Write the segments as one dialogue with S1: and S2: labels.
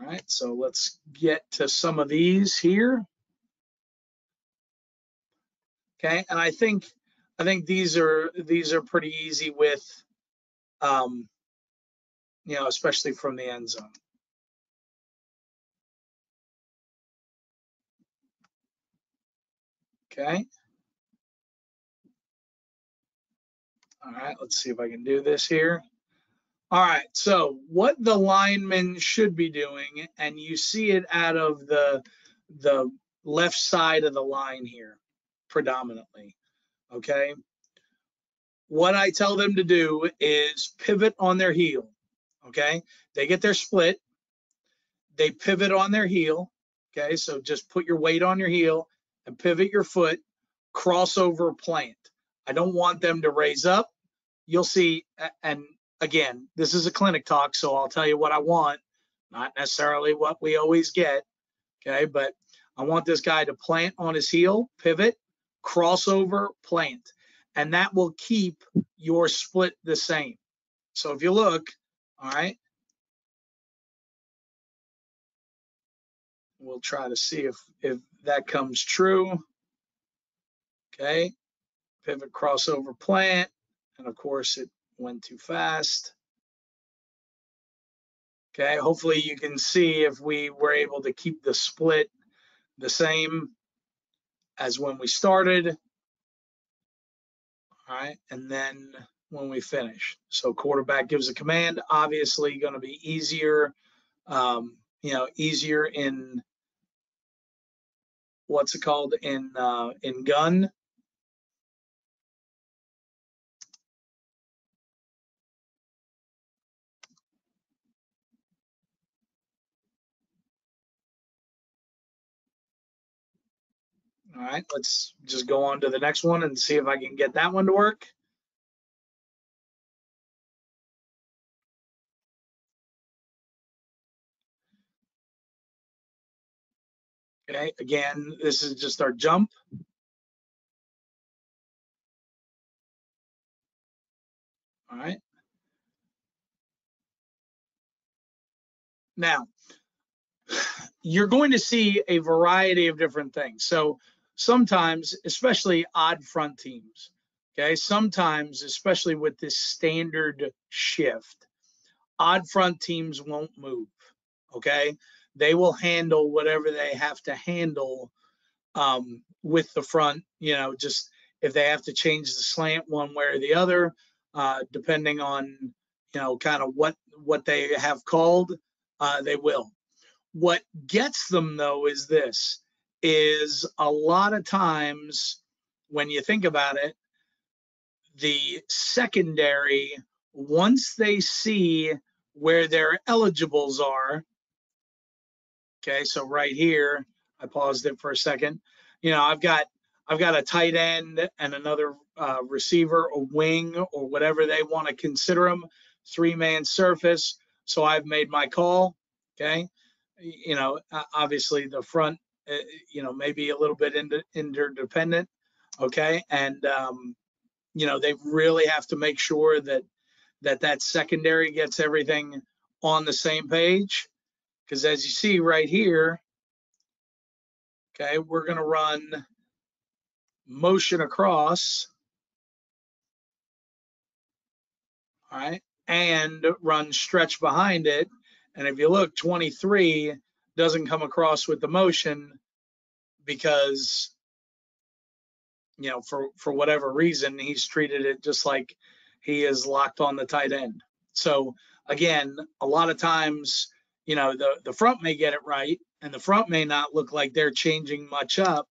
S1: All right, so let's get to some of these here. Okay, and I think I think these are these are pretty easy with um you know, especially from the end zone. Okay. All right, let's see if I can do this here. All right, so what the lineman should be doing, and you see it out of the the left side of the line here, predominantly. Okay. What I tell them to do is pivot on their heel. Okay. They get their split. They pivot on their heel. Okay. So just put your weight on your heel and pivot your foot, crossover plant. I don't want them to raise up. You'll see, and again, this is a clinic talk, so I'll tell you what I want, not necessarily what we always get. Okay, but I want this guy to plant on his heel, pivot, crossover, plant, and that will keep your split the same. So if you look, all right, we'll try to see if if that comes true. Okay, pivot crossover plant, and of course it went too fast. Okay, hopefully you can see if we were able to keep the split the same as when we started. All right, and then when we finish. So quarterback gives a command, obviously going to be easier, um, you know, easier in what's it called in uh, in gun. All right, let's just go on to the next one and see if I can get that one to work. Okay, again, this is just our jump. All right. Now, you're going to see a variety of different things. So sometimes, especially odd front teams, okay, sometimes, especially with this standard shift, odd front teams won't move, okay? They will handle whatever they have to handle um, with the front, you know, just if they have to change the slant one way or the other, uh, depending on, you know, kind of what what they have called, uh, they will. What gets them though is this is a lot of times when you think about it, the secondary, once they see where their eligibles are, okay, so right here, I paused it for a second. You know, I've got I've got a tight end and another uh, receiver, a wing, or whatever they want to consider them, three-man surface. So I've made my call. Okay, you know, obviously the front you know, maybe a little bit interdependent. Okay. And, um, you know, they really have to make sure that that that secondary gets everything on the same page. Because as you see right here, okay, we're going to run motion across. All right. And run stretch behind it. And if you look, 23 doesn't come across with the motion because you know for for whatever reason he's treated it just like he is locked on the tight end. So again a lot of times you know the the front may get it right and the front may not look like they're changing much up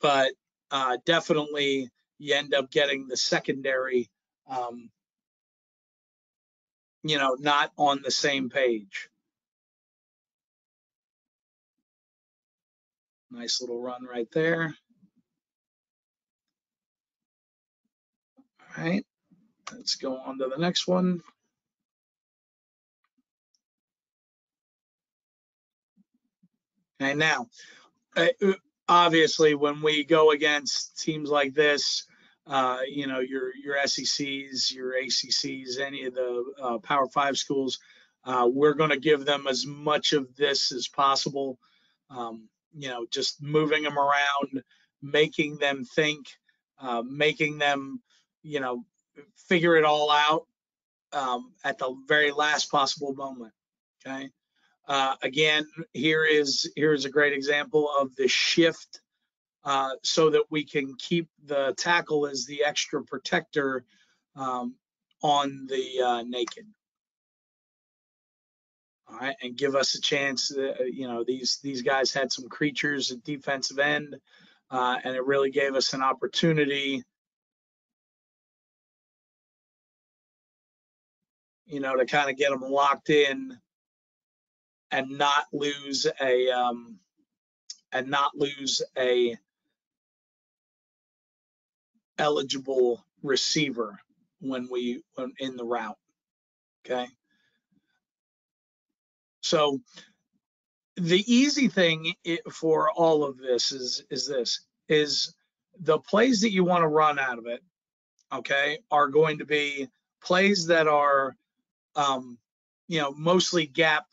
S1: but uh, definitely you end up getting the secondary um, you know not on the same page Nice little run right there. All right, let's go on to the next one. And now, uh, obviously, when we go against teams like this, uh, you know, your your SECs, your ACCs, any of the uh, Power Five schools, Uh, we're going to give them as much of this as possible. Um, you know, just moving them around, making them think, uh, making them, you know, figure it all out um, at the very last possible moment. Okay. Uh, again, here is here is a great example of the shift uh, so that we can keep the tackle as the extra protector um, on the uh, naked. All right, and give us a chance. Uh, you know, these these guys had some creatures at defensive end, uh, and it really gave us an opportunity. You know, to kind of get them locked in and not lose a um, and not lose a eligible receiver when we when in the route. Okay. So the easy thing for all of this is is this is the plays that you want to run out of it okay are going to be plays that are um, you know mostly gap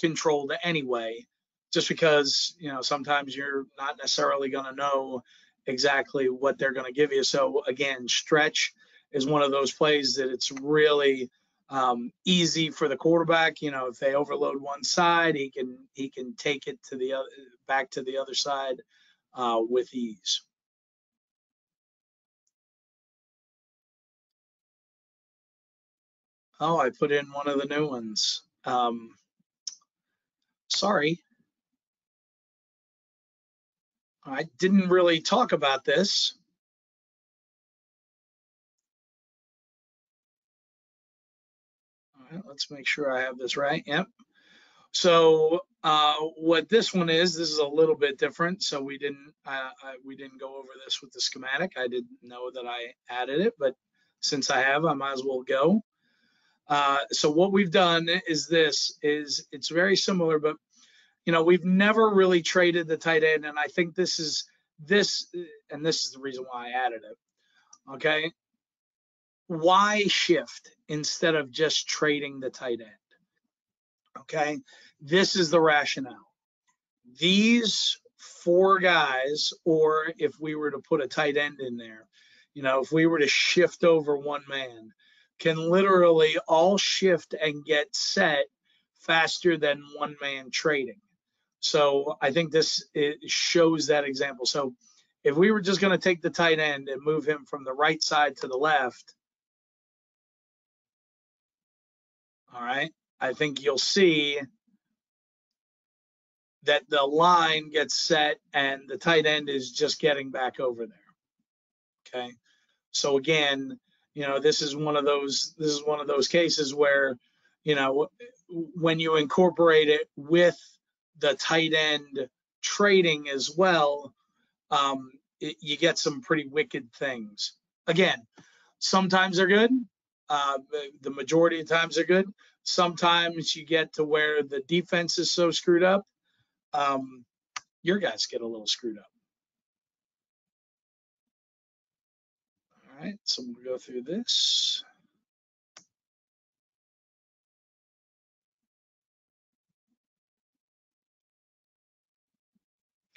S1: controlled anyway, just because, you know, sometimes you're not necessarily going to know exactly what they're going to give you. So again, stretch is one of those plays that it's really um, easy for the quarterback. You know, if they overload one side, he can he can take it to the other back to the other side uh, with ease. Oh, I put in one of the new ones. Um, sorry. I didn't really talk about this. Let's make sure I have this right. Yep. So uh, what this one is, this is a little bit different. So we didn't uh, I, we didn't go over this with the schematic. I didn't know that I added it, but since I have, I might as well go. Uh, so what we've done is this is it's very similar, but you know we've never really traded the tight end, and I think this is this, and this is the reason why I added it. Okay, why shift instead of just trading the tight end? Okay, this is the rationale. These four guys, or if we were to put a tight end in there, you know, if we were to shift over one man, can literally all shift and get set faster than one man trading. So I think this shows that example. So if we were just going to take the tight end and move him from the right side to the left, all right, I think you'll see that the line gets set and the tight end is just getting back over there. Okay. So again, you know this is one of those this is one of those cases where you know when you incorporate it with the tight end trading as well um, it, you get some pretty wicked things again sometimes they're good uh, the majority of times they're good sometimes you get to where the defense is so screwed up um, your guys get a little screwed up All right, so we'll go through this.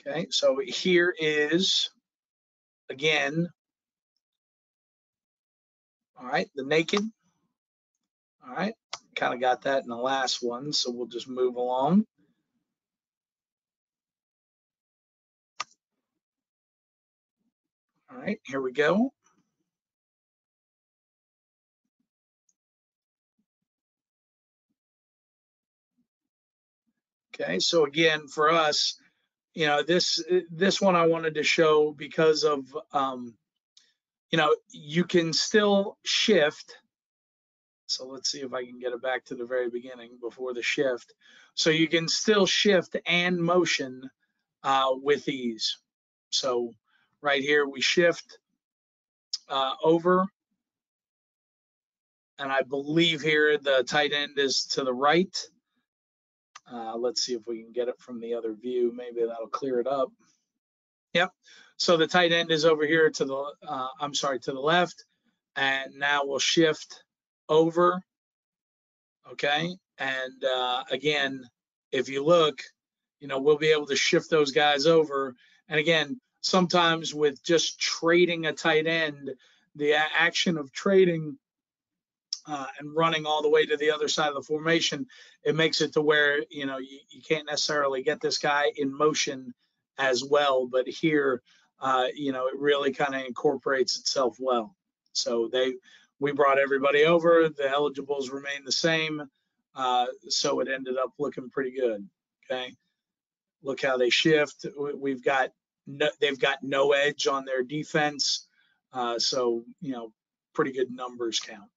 S1: Okay, so here is, again, all right, the naked. All right, kind of got that in the last one, so we'll just move along. All right, here we go. Okay, so again, for us, you know, this this one I wanted to show because of, um, you know, you can still shift. So let's see if I can get it back to the very beginning before the shift. So you can still shift and motion uh, with ease. So right here we shift uh, over, and I believe here the tight end is to the right uh, let's see if we can get it from the other view. Maybe that'll clear it up. Yep. So the tight end is over here to the, uh, I'm sorry, to the left. And now we'll shift over. Okay. And uh, again, if you look, you know, we'll be able to shift those guys over. And again, sometimes with just trading a tight end, the action of trading uh, and running all the way to the other side of the formation, it makes it to where, you know, you, you can't necessarily get this guy in motion as well. But here, uh, you know, it really kind of incorporates itself well. So they, we brought everybody over. The eligibles remain the same. Uh, so it ended up looking pretty good. Okay. Look how they shift. We- We've got, no, they've got no edge on their defense. Uh, so, you know, pretty good numbers count.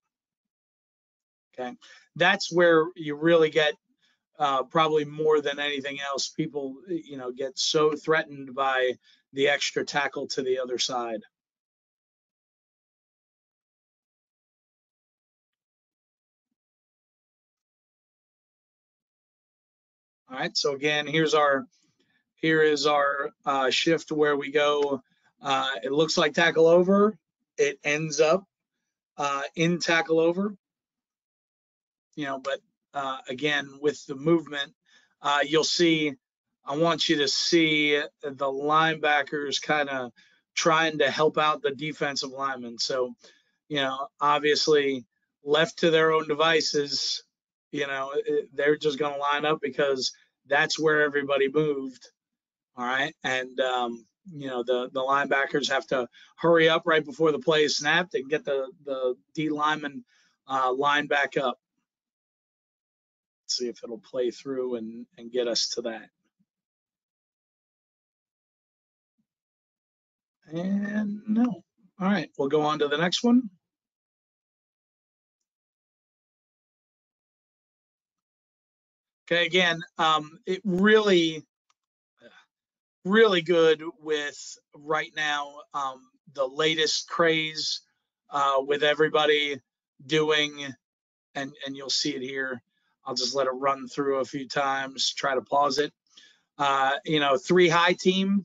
S1: Okay. That's where you really get uh, probably more than anything else. People, you know, get so threatened by the extra tackle to the other side. All right. So again, here's our here is our uh, shift where we go. Uh, it looks like tackle over. It ends up uh, in tackle over. You know, but uh, again with the movement, uh, you'll see. I want you to see the linebackers kind of trying to help out the defensive linemen. So, you know, obviously left to their own devices, you know, they're just going to line up because that's where everybody moved. All right. And, um, you know, the, the linebackers have to hurry up right before the play is snapped and get the, the D lineman uh, line back up. See if it'll play through and, and get us to that. And no. All right. We'll go on to the next one. Okay, again, um, it really, really good with right now um, the latest craze uh, with everybody doing, and and you'll see it here. I'll just let it run through a few times. Try to pause it. Uh, you know, three high team.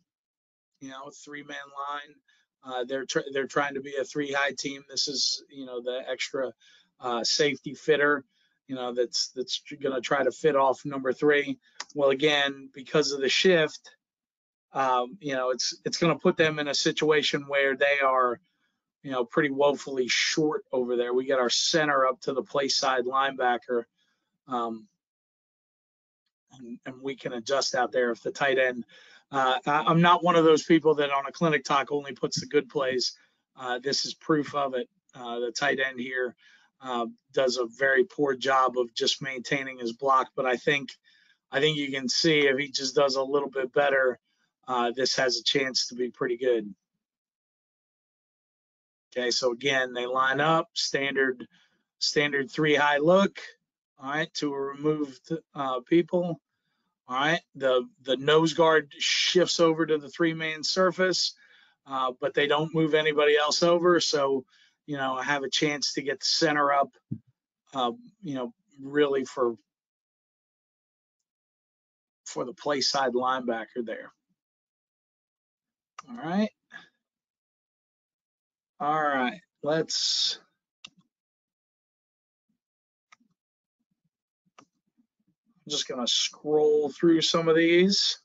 S1: You know, three man line. Uh, they're tr- they're trying to be a three high team. This is you know the extra uh, safety fitter you know, that's that's going to try to fit off number three. Well, again, because of the shift, um, you know, it's it's going to put them in a situation where they are, you know, pretty woefully short over there. We got our center up to the play side linebacker, um, and, and we can adjust out there if the tight end. Uh, I, I'm not one of those people that on a clinic talk only puts the good plays. Uh, this is proof of it. Uh, the tight end here uh, does a very poor job of just maintaining his block. But I think I think you can see if he just does a little bit better, uh, this has a chance to be pretty good. Okay, so again, they line up standard standard three high look. All right, to remove uh, people. All right, the the nose guard shifts over to the three man surface, uh, but they don't move anybody else over. So you know, I have a chance to get the center up, uh, you know, really for for the play side linebacker there. All right. All right. Let's I'm just gonna scroll through some of these.